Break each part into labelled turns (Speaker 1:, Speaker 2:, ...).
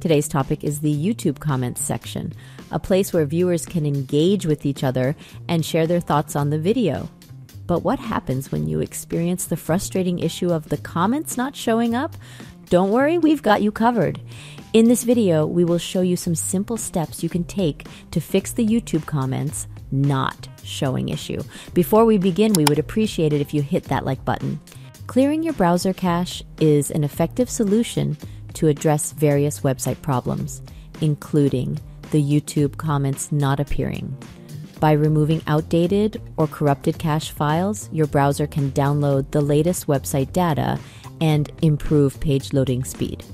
Speaker 1: Today's topic is the YouTube comments section, a place where viewers can engage with each other and share their thoughts on the video. But what happens when you experience the frustrating issue of the comments not showing up? Don't worry, we've got you covered. In this video, we will show you some simple steps you can take to fix the YouTube comments not showing issue. Before we begin, we would appreciate it if you hit that like button. Clearing your browser cache is an effective solution to address various website problems, including the YouTube comments not appearing. By removing outdated or corrupted cache files, your browser can download the latest website data and improve page loading speed.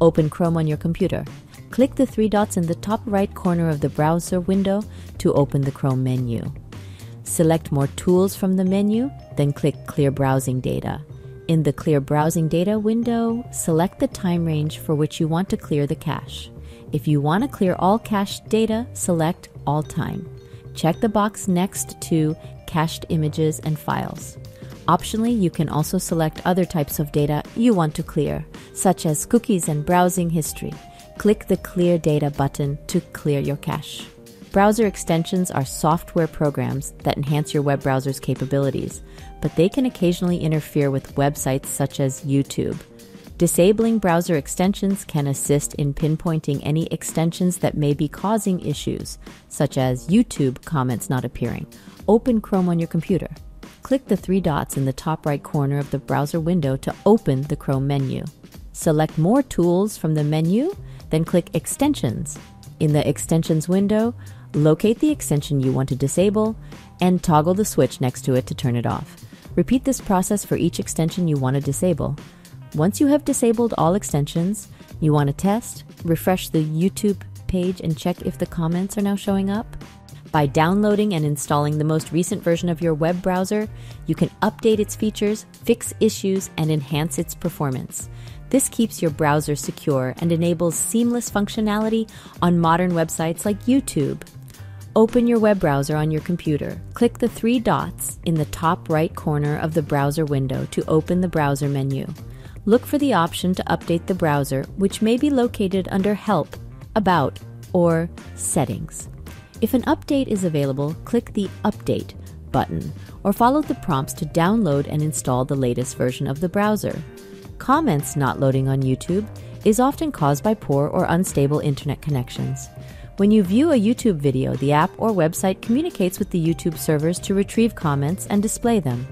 Speaker 1: Open Chrome on your computer. Click the three dots in the top right corner of the browser window to open the Chrome menu. Select More Tools from the menu, then click Clear Browsing Data. In the Clear Browsing Data window, select the time range for which you want to clear the cache. If you want to clear all cached data, select All Time. Check the box next to Cached Images and Files. Optionally, you can also select other types of data you want to clear, such as cookies and browsing history. Click the Clear Data button to clear your cache. Browser extensions are software programs that enhance your web browser's capabilities, but they can occasionally interfere with websites such as YouTube. Disabling browser extensions can assist in pinpointing any extensions that may be causing issues, such as YouTube comments not appearing. Open Chrome on your computer. Click the three dots in the top right corner of the browser window to open the Chrome menu. Select More Tools from the menu, then click Extensions. In the Extensions window, locate the extension you want to disable, and toggle the switch next to it to turn it off. Repeat this process for each extension you want to disable. Once you have disabled all extensions, you want to test, refresh the YouTube page and check if the comments are now showing up. By downloading and installing the most recent version of your web browser, you can update its features, fix issues, and enhance its performance. This keeps your browser secure and enables seamless functionality on modern websites like YouTube. Open your web browser on your computer. Click the three dots in the top right corner of the browser window to open the browser menu. Look for the option to update the browser, which may be located under Help, About, or Settings. If an update is available, click the Update button or follow the prompts to download and install the latest version of the browser. Comments not loading on YouTube is often caused by poor or unstable internet connections. When you view a YouTube video, the app or website communicates with the YouTube servers to retrieve comments and display them.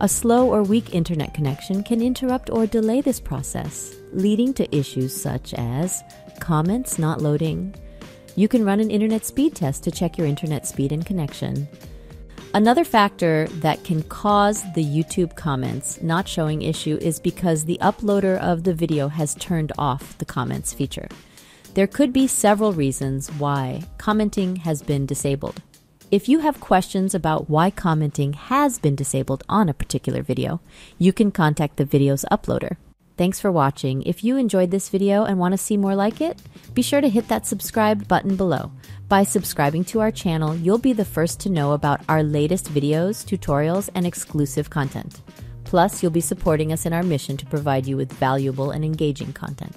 Speaker 1: A slow or weak internet connection can interrupt or delay this process, leading to issues such as comments not loading. You can run an internet speed test to check your internet speed and connection. Another factor that can cause the YouTube comments not showing issue is because the uploader of the video has turned off the comments feature. There could be several reasons why commenting has been disabled. If you have questions about why commenting has been disabled on a particular video, you can contact the video's uploader. Thanks for watching. If you enjoyed this video and want to see more like it, be sure to hit that subscribe button below. By subscribing to our channel, you'll be the first to know about our latest videos, tutorials, and exclusive content. Plus, you'll be supporting us in our mission to provide you with valuable and engaging content.